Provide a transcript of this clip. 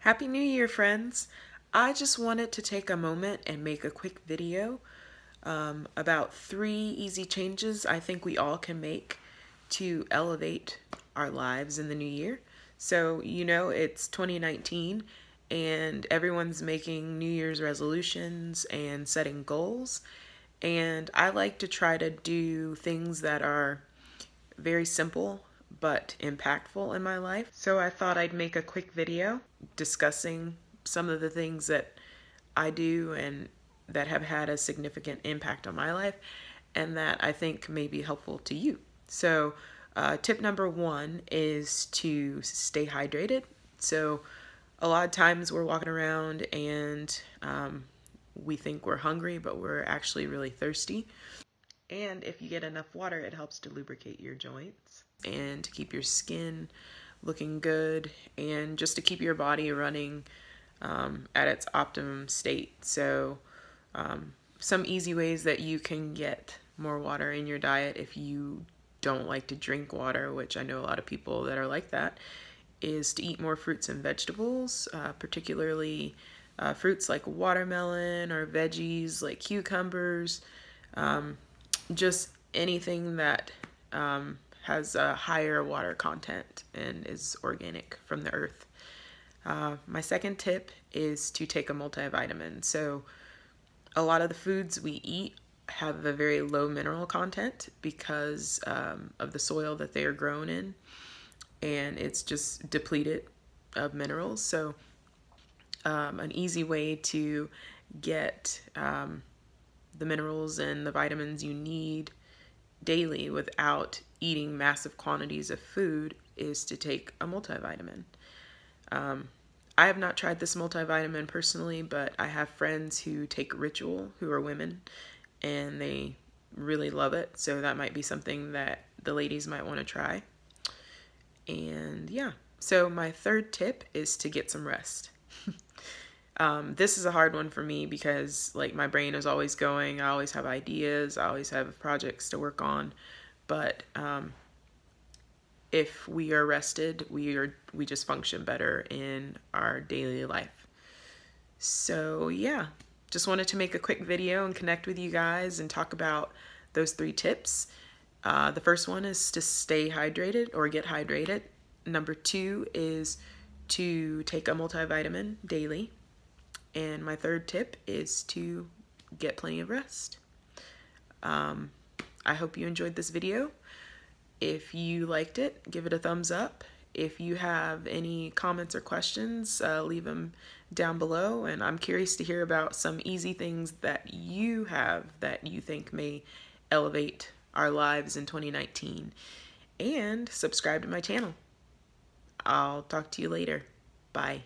Happy New Year, friends! I just wanted to take a moment and make a quick video um, about three easy changes I think we all can make to elevate our lives in the new year. So, you know, it's 2019 and everyone's making New Year's resolutions and setting goals. And I like to try to do things that are very simple but impactful in my life. So I thought I'd make a quick video discussing some of the things that I do and that have had a significant impact on my life and that I think may be helpful to you. So, uh, tip number one is to stay hydrated. So, a lot of times we're walking around and um, we think we're hungry, but we're actually really thirsty. And if you get enough water, it helps to lubricate your joints and to keep your skin looking good and just to keep your body running um, at its optimum state. So, um, some easy ways that you can get more water in your diet if you don't like to drink water, which I know a lot of people that are like that, is to eat more fruits and vegetables, uh, particularly uh, fruits like watermelon or veggies like cucumbers, um, just anything that um, has a higher water content and is organic from the earth. Uh, my second tip is to take a multivitamin. So, a lot of the foods we eat have a very low mineral content because um, of the soil that they are grown in, and it's just depleted of minerals. So, um, an easy way to get um, the minerals and the vitamins you need daily without eating massive quantities of food is to take a multivitamin. Um, I have not tried this multivitamin personally, but I have friends who take Ritual who are women and they really love it. So that might be something that the ladies might want to try. And yeah, so my third tip is to get some rest. um, this is a hard one for me because like my brain is always going. I always have ideas. I always have projects to work on. But um, if we are rested, we are we just function better in our daily life. So yeah, just wanted to make a quick video and connect with you guys and talk about those three tips. Uh, the first one is to stay hydrated or get hydrated. Number two is to take a multivitamin daily. And my third tip is to get plenty of rest. Um, I hope you enjoyed this video. If you liked it, give it a thumbs up. If you have any comments or questions, uh, leave them down below. And I'm curious to hear about some easy things that you have that you think may elevate our lives in 2019. And subscribe to my channel. I'll talk to you later. Bye.